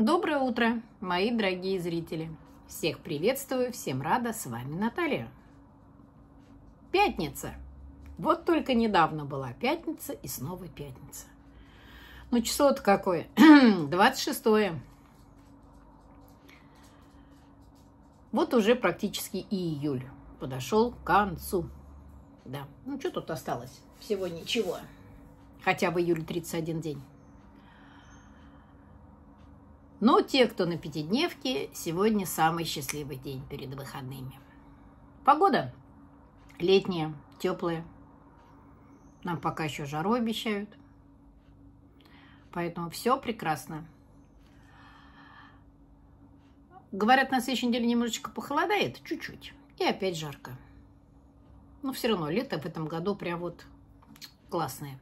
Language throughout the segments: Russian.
Доброе утро, мои дорогие зрители! Всех приветствую, всем рада, с вами Наталья. Пятница. Вот только недавно была пятница и снова пятница. Ну, число-то какое? 26 -е. Вот уже практически и июль подошел к концу. Да, ну что тут осталось? Всего ничего. Хотя в июле 31 день. Но те, кто на пятидневке, сегодня самый счастливый день перед выходными. Погода летняя, теплая. Нам пока еще жару обещают. Поэтому все прекрасно. Говорят, на следующей неделе немножечко похолодает, чуть-чуть. И опять жарко. Но все равно лето в этом году прям вот классное.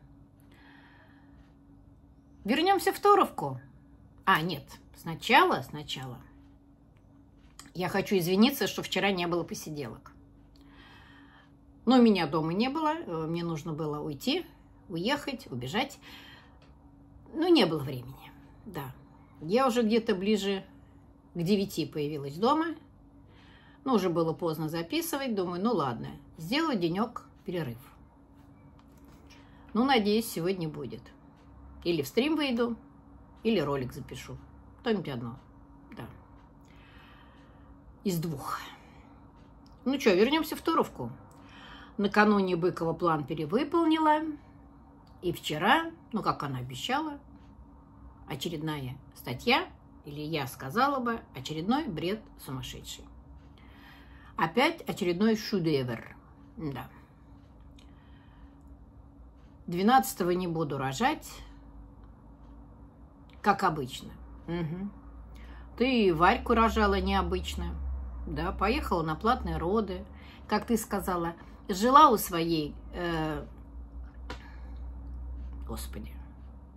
Вернемся в Торовку. А, нет, сначала, сначала. Я хочу извиниться, что вчера не было посиделок. Но меня дома не было, э, мне нужно было уйти, уехать, убежать. Ну, не было времени, да. Я уже где-то ближе к девяти появилась дома. Ну, уже было поздно записывать. Думаю, ну ладно, сделаю денек перерыв. Ну, надеюсь, сегодня будет. Или в стрим выйду, или ролик запишу. Что-нибудь одно. Да. Из двух. Ну что, вернемся в Туровку. Накануне Быкова план перевыполнила. И вчера, ну, как она обещала, очередная статья, или я сказала бы, очередной бред сумасшедший. Опять очередной шедевр. Да. 12 не буду рожать, как обычно. Угу. Ты Варьку рожала необычно. Да, поехала на платные роды. Как ты сказала, жила у своей, э, господи,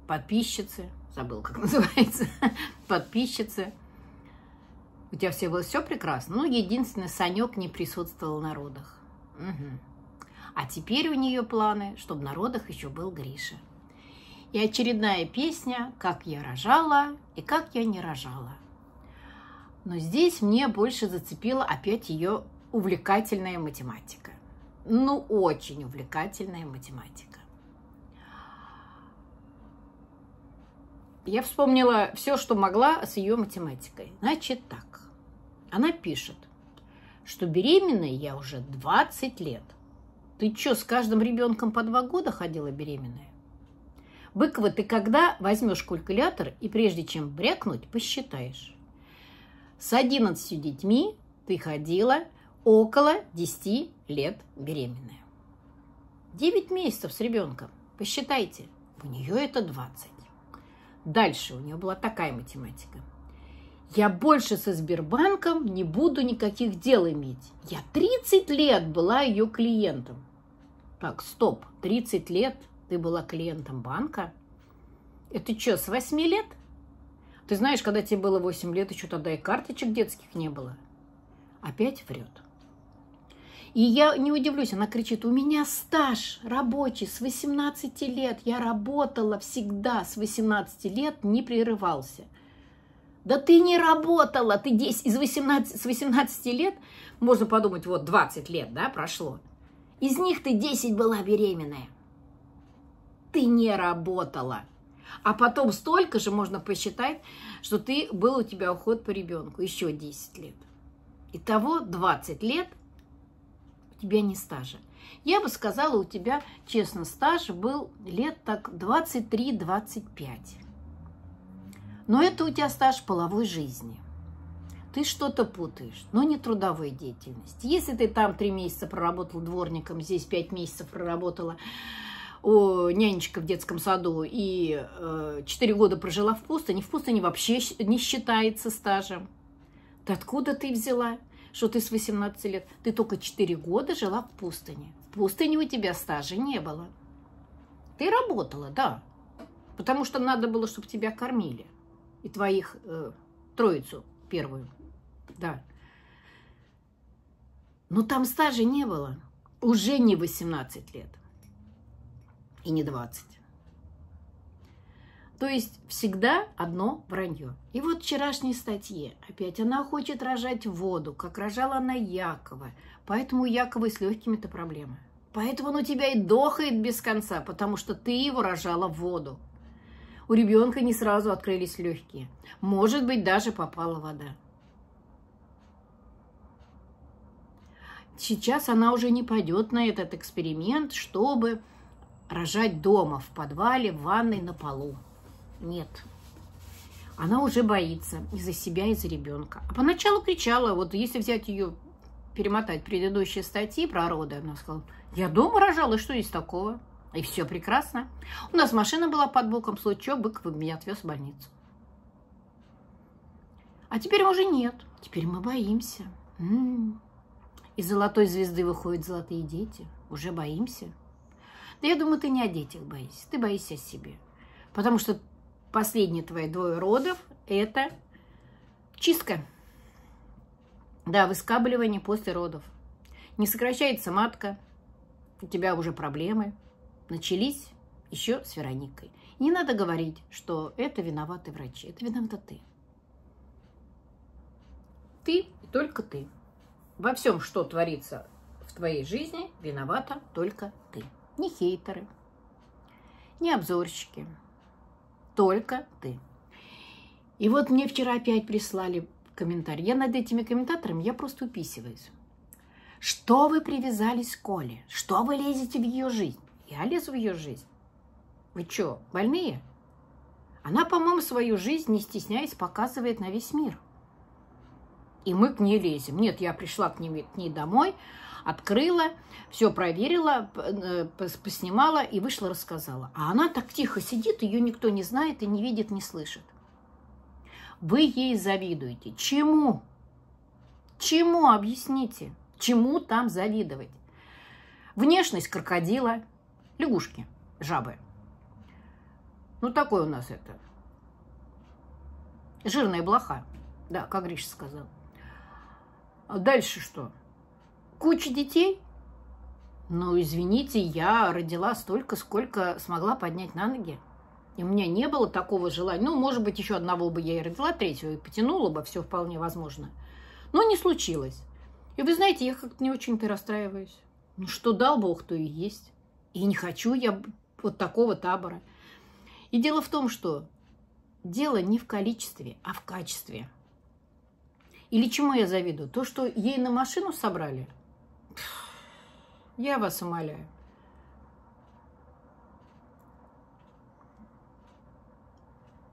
подписчицы. Забыл, как называется. подписчицы. У тебя все было все прекрасно. Ну, единственный Санек не присутствовал на родах. Угу. А теперь у нее планы, чтобы на родах еще был Гриша. И очередная песня «Как я рожала и как я не рожала». Но здесь мне больше зацепила опять ее увлекательная математика. Ну, очень увлекательная математика. Я вспомнила все, что могла с ее математикой. Значит так. Она пишет, что беременная я уже 20 лет. Ты что, с каждым ребенком по два года ходила беременная? Быкова, ты когда возьмешь калькулятор и прежде чем брякнуть, посчитаешь. С 11 детьми ты ходила около 10 лет беременная. 9 месяцев с ребенком. Посчитайте. У нее это 20. Дальше у нее была такая математика. Я больше со Сбербанком не буду никаких дел иметь. Я 30 лет была ее клиентом. Так, стоп, 30 лет – ты была клиентом банка? Это что, с 8 лет? Ты знаешь, когда тебе было 8 лет, еще тогда и карточек детских не было. Опять врет. И я не удивлюсь, она кричит, у меня стаж рабочий с 18 лет. Я работала всегда с 18 лет, не прерывался. Да ты не работала, ты 10, из 18, с 18 лет, можно подумать, вот 20 лет, да, прошло. Из них ты 10 была беременная ты не работала. А потом столько же можно посчитать, что ты был у тебя уход по ребенку еще 10 лет. Итого 20 лет у тебя не стажа. Я бы сказала, у тебя, честно, стаж был лет так 23-25. Но это у тебя стаж половой жизни. Ты что-то путаешь, но не трудовой деятельности. Если ты там три месяца проработала дворником, здесь пять месяцев проработала о, нянечка в детском саду и э, 4 года прожила в пустыне, в пустыне вообще не считается стажем. Ты откуда ты взяла, что ты с 18 лет? Ты только 4 года жила в пустыне. В пустыне у тебя стажа не было. Ты работала, да, потому что надо было, чтобы тебя кормили. И твоих э, троицу первую, да. Но там стажа не было. Уже не 18 лет и не 20. То есть всегда одно вранье. И вот вчерашней статье опять она хочет рожать воду, как рожала она Якова. Поэтому у Якова с легкими-то проблемы. Поэтому он у тебя и дохает без конца, потому что ты его рожала в воду. У ребенка не сразу открылись легкие. Может быть, даже попала вода. Сейчас она уже не пойдет на этот эксперимент, чтобы рожать дома, в подвале, в ванной, на полу. Нет. Она уже боится и за себя, и за ребенка. А поначалу кричала, вот если взять ее, перемотать предыдущие статьи про роды, она сказала, я дома рожала, что есть такого? И все прекрасно. У нас машина была под боком, случай, Быков меня отвез в больницу. А теперь уже нет. Теперь мы боимся. М-м. Из золотой звезды выходят золотые дети. Уже боимся. Да я думаю, ты не о детях боишься. Ты боишься о себе. Потому что последние твои двое родов – это чистка. Да, выскабливание после родов. Не сокращается матка, у тебя уже проблемы начались еще с Вероникой. Не надо говорить, что это виноваты врачи, это виновата ты. Ты и только ты. Во всем, что творится в твоей жизни, виновата только ты. Не хейтеры, не обзорщики, только ты. И вот мне вчера опять прислали комментарий. Я над этими комментаторами, я просто уписываюсь. Что вы привязались к Коле? Что вы лезете в ее жизнь? Я лезу в ее жизнь. Вы что, больные? Она, по-моему, свою жизнь, не стесняясь, показывает на весь мир. И мы к ней лезем. Нет, я пришла к ней, к ней домой, открыла, все проверила, э, поснимала и вышла, рассказала. А она так тихо сидит, ее никто не знает и не видит, не слышит. Вы ей завидуете. Чему? Чему? Объясните. Чему там завидовать? Внешность крокодила, лягушки, жабы. Ну, такой у нас это. Жирная блоха. Да, как Гриша сказал. А дальше что? Куча детей? Ну, извините, я родила столько, сколько смогла поднять на ноги. И у меня не было такого желания. Ну, может быть, еще одного бы я и родила, третьего и потянула бы, все вполне возможно. Но не случилось. И вы знаете, я как-то не очень-то расстраиваюсь. Ну, что дал Бог, то и есть. И не хочу я вот такого табора. И дело в том, что дело не в количестве, а в качестве. Или чему я завидую? То, что ей на машину собрали? Я вас умоляю.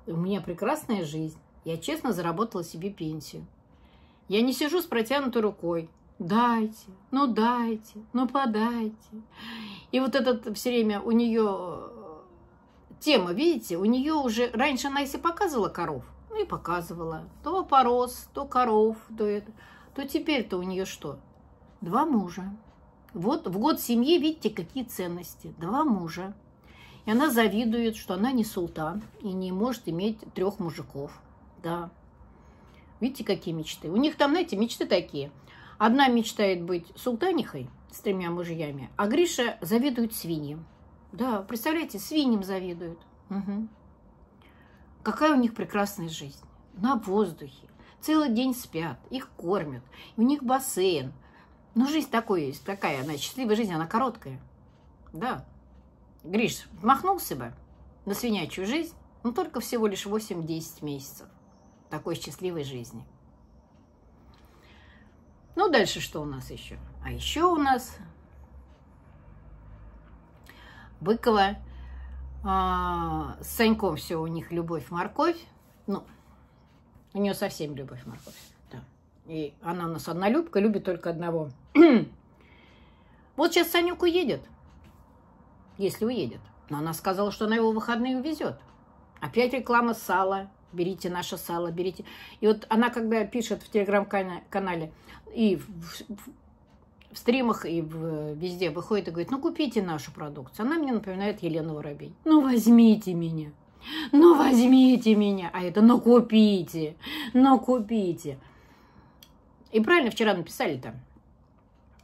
У меня прекрасная жизнь. Я честно заработала себе пенсию. Я не сижу с протянутой рукой. Дайте, ну дайте, ну подайте. И вот этот все время у нее э, тема, видите, у нее уже раньше она если показывала коров, ну и показывала. То порос, то коров, то это. То теперь-то у нее что? Два мужа. Вот в год семьи, видите, какие ценности. Два мужа. И она завидует, что она не султан и не может иметь трех мужиков. Да, Видите, какие мечты? У них там, знаете, мечты такие. Одна мечтает быть султанихой с тремя мужьями, а Гриша завидует свиньям. Да, представляете, свиньям завидуют. Угу. Какая у них прекрасная жизнь. На воздухе. Целый день спят, их кормят. У них бассейн. Ну, жизнь такой есть, такая, она счастливая жизнь, она короткая. Да. Гриш, махнулся бы на свинячью жизнь, но только всего лишь 8-10 месяцев такой счастливой жизни. Ну, дальше что у нас еще? А еще у нас Быкова а, с Саньком все у них любовь-морковь. Ну, у нее совсем любовь-морковь. Да. И она у нас однолюбка, любит только одного. вот сейчас Санюк уедет, если уедет. Но она сказала, что она его в выходные увезет. Опять реклама сала, берите наше сало, берите. И вот она, когда пишет в телеграм-канале и в, в, в стримах, и в, везде выходит и говорит, ну, купите нашу продукцию. Она мне напоминает Елену Воробей. Ну, возьмите меня. Ну, возьмите меня. А это, ну, купите. Ну, купите. И правильно вчера написали там,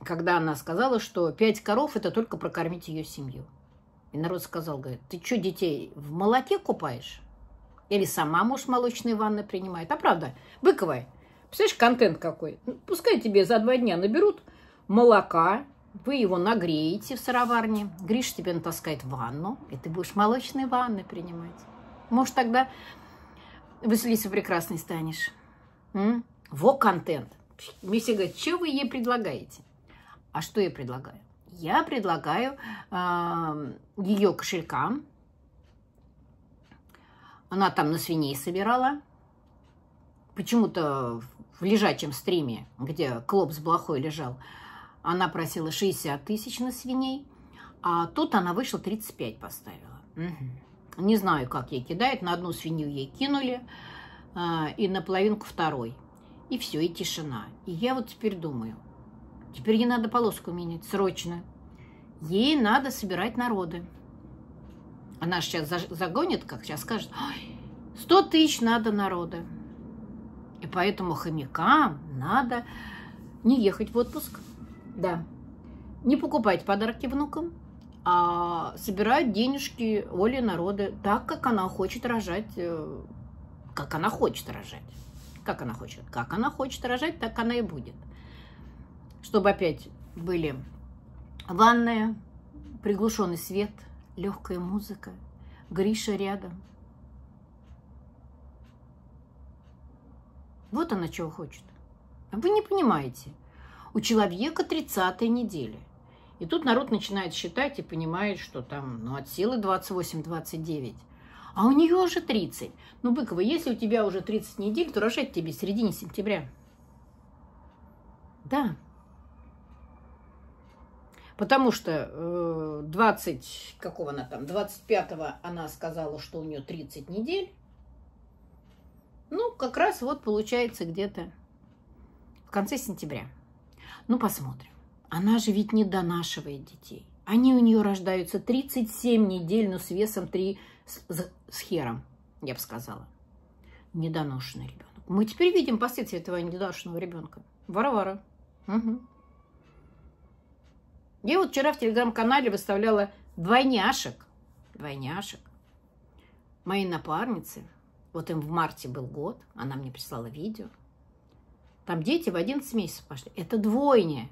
когда она сказала, что пять коров – это только прокормить ее семью. И народ сказал, говорит, ты что, детей в молоке купаешь? Или сама, может, молочные ванны принимает. А правда, Быковая, представляешь, контент какой? Пускай тебе за два дня наберут молока, вы его нагреете в сыроварне, Гриш тебе натаскает ванну, и ты будешь молочные ванны принимать. Может, тогда Василиса прекрасной станешь. Во контент. Мне все говорят, что вы ей предлагаете? А что я предлагаю? Я предлагаю э, ее кошелькам. Она там на свиней собирала. Почему-то в лежачем стриме, где Клоп с Блохой лежал, она просила 60 тысяч на свиней, а тут она вышла 35 поставила. Угу. Не знаю, как ей кидает. На одну свинью ей кинули, э, и на половинку второй. И все, и тишина. И я вот теперь думаю, теперь ей надо полоску менять срочно. Ей надо собирать народы. Она сейчас загонит, как сейчас скажет, 100 тысяч надо народа. И поэтому хомякам надо не ехать в отпуск. Да. Не покупать подарки внукам, а собирать денежки Оле народы так, как она хочет рожать, э, как она хочет рожать. Как она хочет? Как она хочет рожать, так она и будет. Чтобы опять были ванная, приглушенный свет, легкая музыка, Гриша рядом. Вот она чего хочет. Вы не понимаете. У человека 30 неделя. И тут народ начинает считать и понимает, что там ну, от силы 28-29. А у нее уже 30. Ну, Быкова, если у тебя уже 30 недель, то рожать тебе в середине сентября. Да. Потому что 20, э, какого она там, 25-го она сказала, что у нее 30 недель. Ну, как раз вот получается где-то в конце сентября. Ну, посмотрим. Она же ведь не донашивает детей. Они у нее рождаются 37 недель, но с весом 3 с, с хером, я бы сказала. Недоношенный ребенок. Мы теперь видим последствия этого недоношенного ребенка. Вара-вара. Угу. Я вот вчера в телеграм-канале выставляла двойняшек. Двойняшек. Моей напарницы. Вот им в марте был год. Она мне прислала видео. Там дети в 11 месяцев пошли. Это двойня.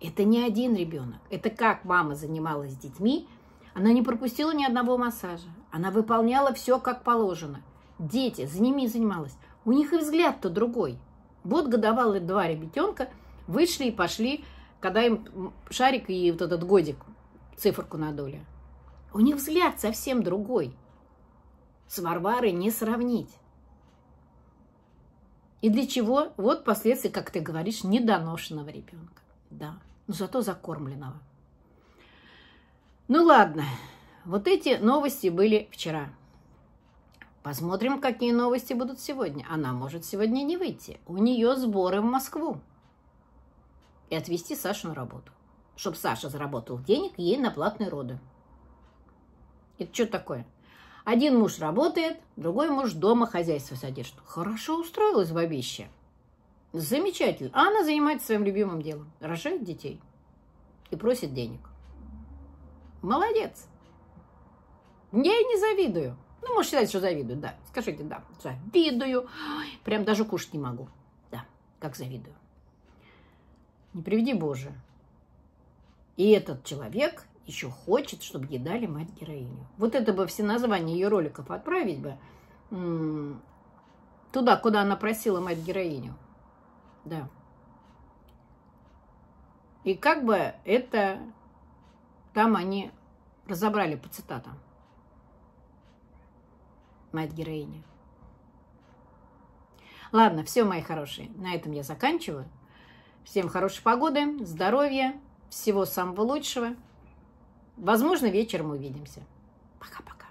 Это не один ребенок. Это как мама занималась с детьми. Она не пропустила ни одного массажа. Она выполняла все как положено. Дети, за ними занималась. У них и взгляд-то другой. Вот годовалые два ребятенка вышли и пошли, когда им шарик и вот этот годик циферку надули. У них взгляд совсем другой. С Варварой не сравнить. И для чего? Вот последствия, как ты говоришь, недоношенного ребенка. Да, но зато закормленного. Ну ладно, вот эти новости были вчера. Посмотрим, какие новости будут сегодня. Она может сегодня не выйти. У нее сборы в Москву. И отвезти Сашу на работу. Чтобы Саша заработал денег ей на платные роды. Это что такое? Один муж работает, другой муж дома хозяйство содержит. Хорошо устроилась бабища. Замечательно. А она занимается своим любимым делом. Рожает детей. И просит денег. Молодец. Я ей не завидую. Ну, может считать, что завидую, да. Скажите, да, завидую. Ой, прям даже кушать не могу. Да, как завидую. Не приведи Боже. И этот человек еще хочет, чтобы ей дали мать-героиню. Вот это бы все названия ее роликов отправить бы туда, куда она просила мать-героиню. Да. И как бы это там они разобрали по цитатам мать-героиня. Ладно, все, мои хорошие, на этом я заканчиваю. Всем хорошей погоды, здоровья, всего самого лучшего. Возможно, вечером увидимся. Пока-пока.